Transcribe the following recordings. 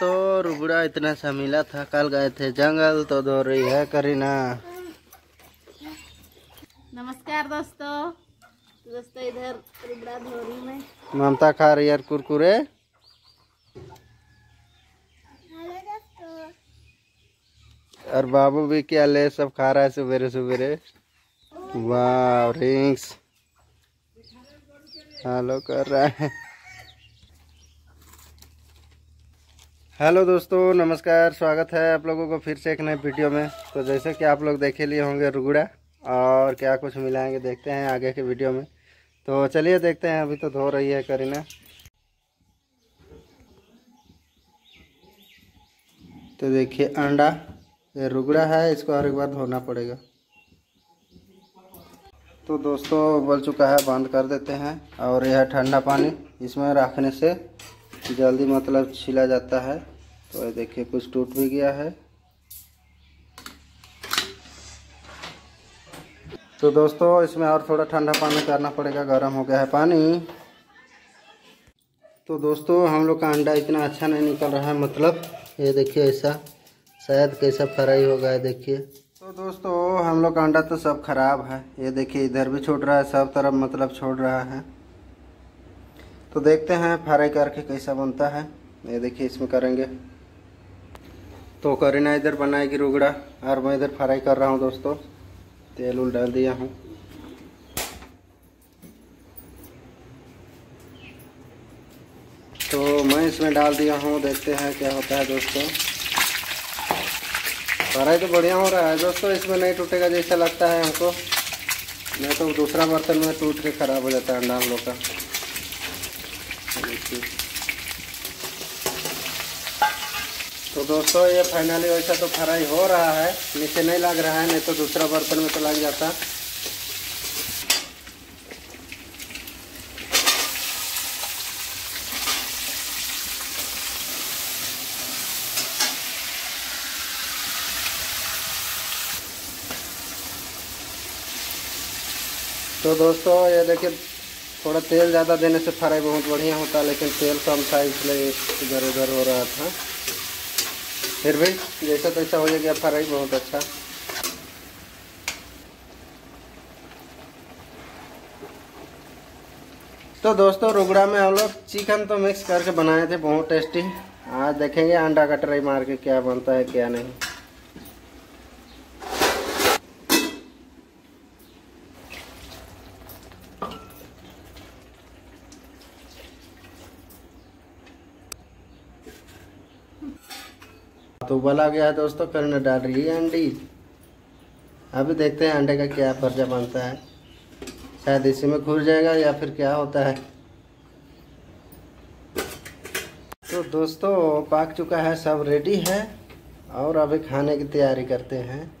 दोस्तों रुगड़ा इतना सा मिला था कल गए थे जंगल तो धो रही है करीना। नमस्कार दोस्तों। तो दोस्तों इधर रुबड़ा धोरी में। ममता खा रही है कुरकुरे। और बाबू भी क्या ले सब खा रहा है सवेरे सवेरे। वाह रिंग्स। हेलो कर रहा है। हेलो दोस्तों, नमस्कार, स्वागत है आप लोगों को फिर से एक नए वीडियो में। तो जैसे कि आप लोग देखे लिए होंगे रुगड़ा, और क्या कुछ मिलाएँगे देखते हैं आगे के वीडियो में। तो चलिए देखते हैं, अभी तो धो रही है करीना। तो देखिए, अंडा, ये रुगड़ा है, इसको और एक बार धोना पड़ेगा। तो दोस्तों, उबल चुका है, बंद कर देते हैं, और यह ठंडा पानी इसमें रखने से जल्दी मतलब छिला जाता है। तो ये देखिए, कुछ टूट भी गया है। तो दोस्तों, इसमें और थोड़ा ठंडा पानी करना पड़ेगा। गर्म हो गया है पानी। तो दोस्तों, हम लोग का अंडा इतना अच्छा नहीं निकल रहा है मतलब ये देखिए ऐसा, शायद कैसा फ्राई हो होगा देखिए। तो दोस्तों, हम लोग का अंडा तो सब खराब है। ये देखिए, इधर भी छोड़ रहा है, सब तरफ़ मतलब छोड़ रहा है। तो देखते हैं फ्राई करके कैसा बनता है। ये देखिए, इसमें करेंगे। तो करीना इधर बनाएगी रुगड़ा, और मैं इधर फ्राई कर रहा हूँ दोस्तों। तेल उल डाल दिया हूँ। तो मैं इसमें डाल दिया हूँ, देखते हैं क्या होता है दोस्तों। फ्राई तो बढ़िया हो रहा है दोस्तों, इसमें नहीं टूटेगा जैसा लगता है हमको। नहीं तो दूसरा बर्तन में टूट के ख़राब हो जाता है अंडा हम लोग का। देखिए तो दोस्तों, ये फाइनली वैसा तो फ्राई हो रहा है। नीचे नहीं लग रहा है, नहीं तो दूसरा बर्तन में तो लग जाता। तो दोस्तों, ये देखिए थोड़ा तेल ज़्यादा देने से फ्राई बहुत बढ़िया होता, लेकिन तेल कम था इसलिए इधर उधर हो रहा था। फिर भी जैसा तैसा हो गया फ्राई बहुत अच्छा। तो दोस्तों, रुगड़ा में हम लोग चिकन तो मिक्स करके बनाए थे, बहुत टेस्टी आज देखेंगे अंडा का ट्राई मार के क्या बनता है, क्या नहीं। तो उबल गया है दोस्तों, करने डाल रही है अंडी। अभी देखते हैं अंडे का क्या पर्जा बनता है। शायद इसी में घुस जाएगा या फिर क्या होता है। तो दोस्तों, पाक चुका है, सब रेडी है। और अभी खाने की तैयारी करते हैं।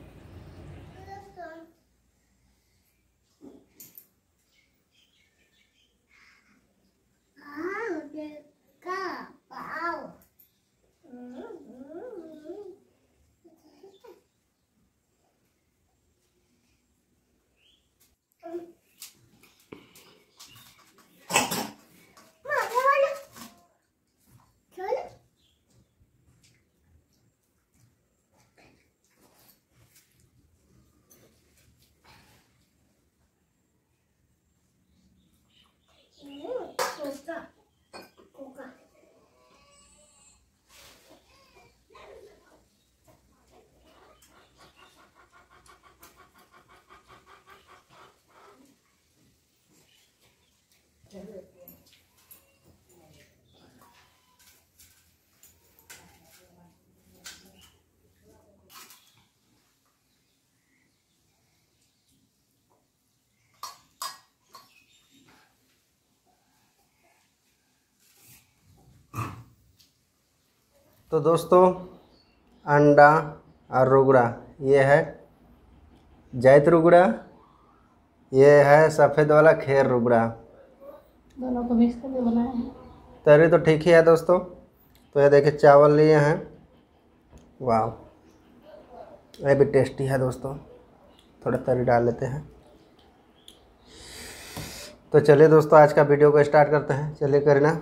तो दोस्तों अंडा और रुगड़ा ये है जैत रुगड़ा ये है सफ़ेद वाला खैर रुगड़ा। दोनों को मिक्स करके बनाए हैं। तरी तो ठीक ही है दोस्तों। तो ये देखिए चावल लिए हैं। वाह ये भी टेस्टी है दोस्तों। थोड़ा तरी डाल लेते हैं। तो चलिए दोस्तों आज का वीडियो को स्टार्ट करते हैं। चलिए करना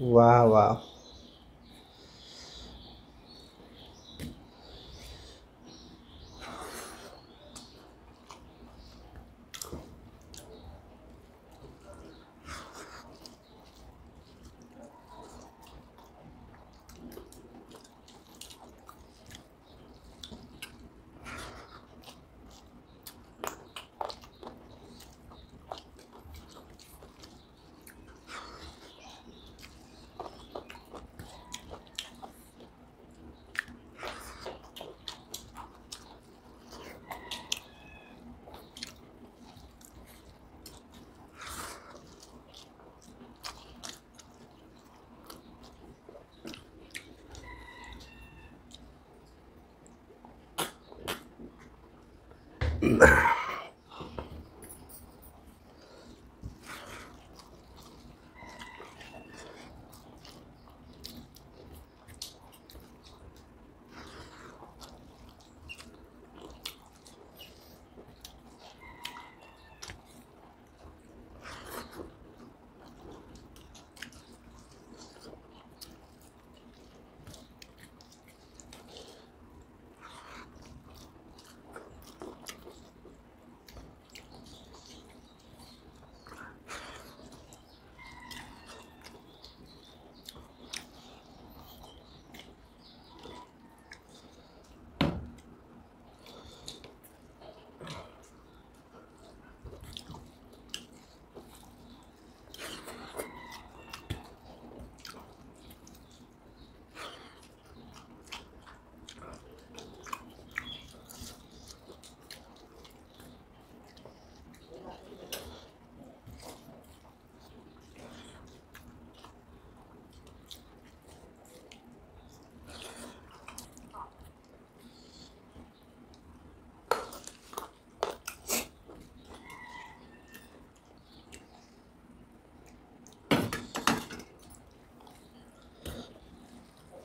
वाह वाह।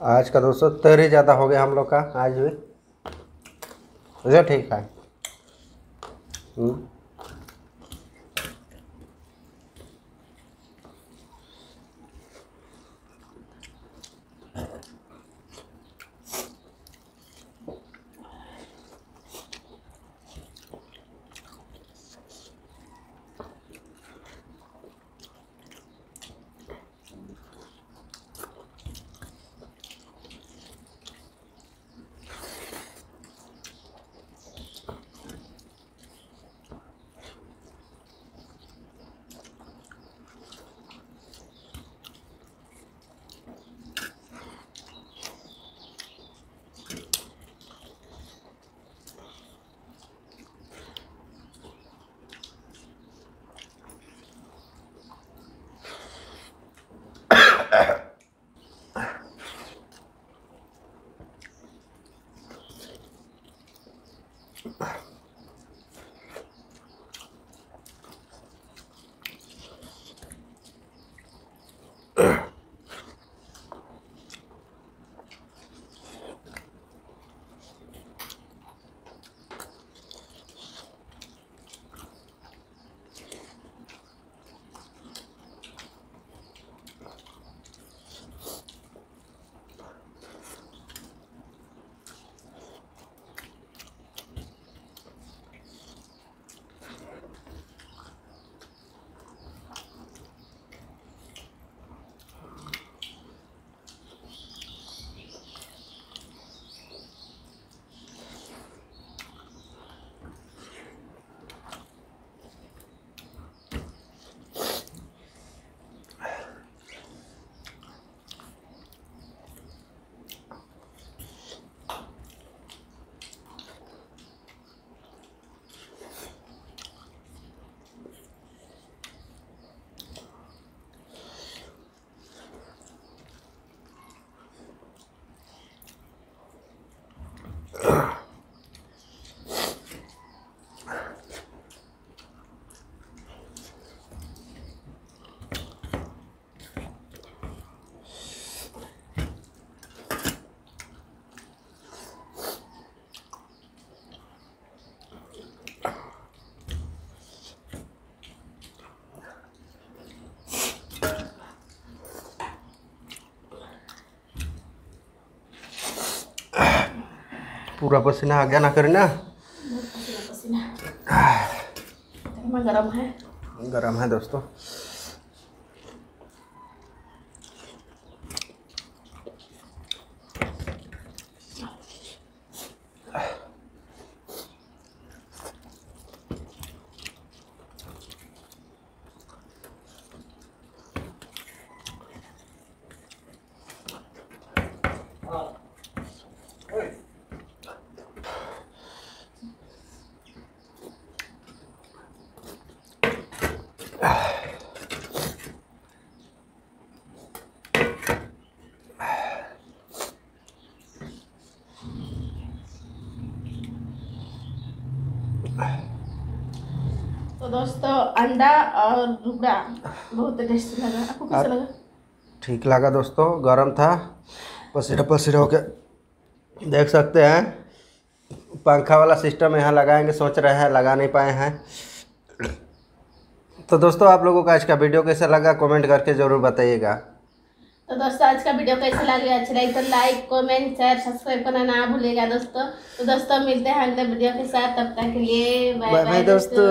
आज का दोस्तों तैर ज़्यादा हो गया हम लोग का आज भी। ठीक है। पूरा पसीना आ गया ना करना। पसीना। गर्म है। गरम है दोस्तों। तो दोस्तों अंडा और रुबड़ा बहुत टेस्टी लगा। आपको कैसा लगा? ठीक लगा दोस्तों गर्म था। पसीना पसीना होके देख सकते हैं पंखा वाला सिस्टम यहाँ लगाएँगे सोच रहे हैं लगा नहीं पाए हैं। तो दोस्तों आप लोगों का आज का वीडियो कैसा लगा कमेंट करके ज़रूर बताइएगा। तो दोस्तों आज का वीडियो कैसे लगे अच्छा लगे तो लाइक कमेंट शेयर सब्सक्राइब करना ना भूलेगा दोस्तों। तो दोस्तों मिलते हैं अगले वीडियो के साथ। तब तक के लिए बाय बाय दोस्तों।